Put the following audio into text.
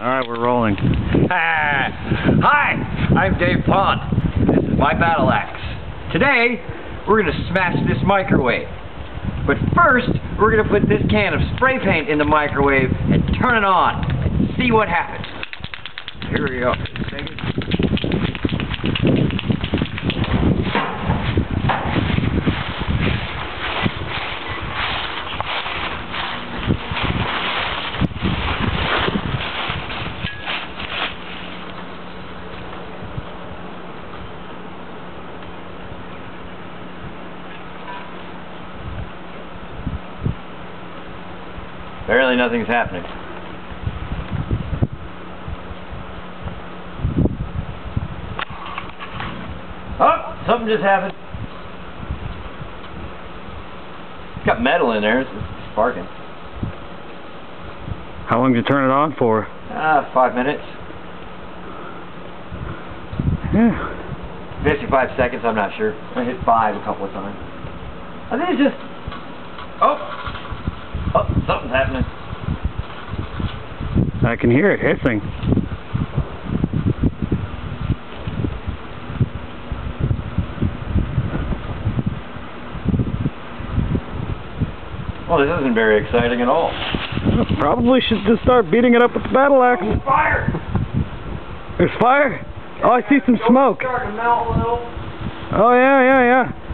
Alright, we're rolling. Hi, I'm Dave Pond. This is my battle axe. Today, we're going to smash this microwave. But first, we're going to put this can of spray paint in the microwave and turn it on and see what happens. Here we go. Apparently nothing's happening. Oh, something just happened. It's got metal in there. It's sparking. How long did you turn it on for? Ah, five minutes. Yeah. 55 seconds, I'm not sure. I hit five a couple of times. I think it's just... Oh! Something's happening. I can hear it hissing. Well, this isn't very exciting at all. Probably should just start beating it up with the battle axe. Fire! There's fire? Oh, I see some smoke. Starting to melt a little. Oh, yeah, yeah, yeah.